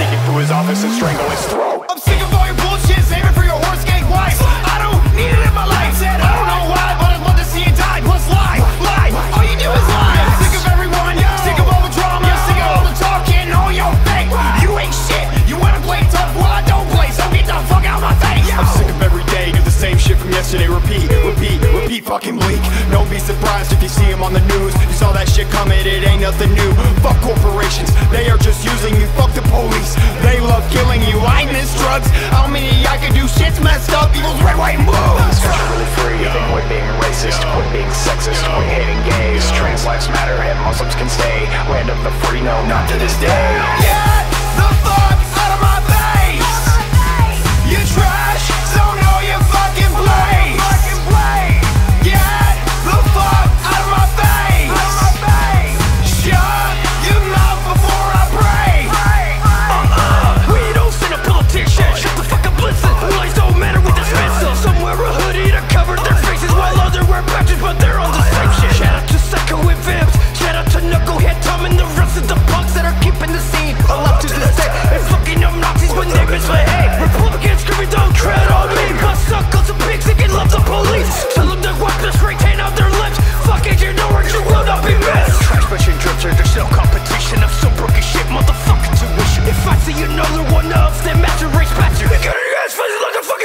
take him his office and strangle his throat. I'm sick of all your bullshit, save it for your horse gang wife. I don't need it in my life, said I don't know why, but I'd love to see you die. Plus lie, lie, all you do is lie. I'm sick of everyone, sick of all the drama, sick of all the talking, all your fake. You ain't shit, you wanna play tough, well I don't play, so get the fuck out my face. Yo. I'm sick of every day, do the same shit from yesterday, repeat, repeat, repeat, fucking bleak. Don't be surprised if you see him on the news. You saw that shit coming, it ain't nothing new. Fuck corporate Shit's messed up, evil's red, white, and blue. This country really free, then quit being racist Quit being sexist, quit hating gays. Trans lives matter and Muslims can stay. Land of the free, no, not to this day but on the same shit. Shout out to Psycho and Vamps Shout out to Knucklehead Tom and the rest of the punks That are keeping the scene alive to this day. And fucking up Nazis when they misbehave Republicans screaming, don't tread on me. But suckles and pigs, they can love the police. Tell them to wipe the straight hand out their lips Fuck it, you know you will not be missed. Trash pushing Dryfter, there's no competition. I'm so broke as shit, motherfucking tuition. If I see another one of them master race bastard Get your ass fuzzy like a fucking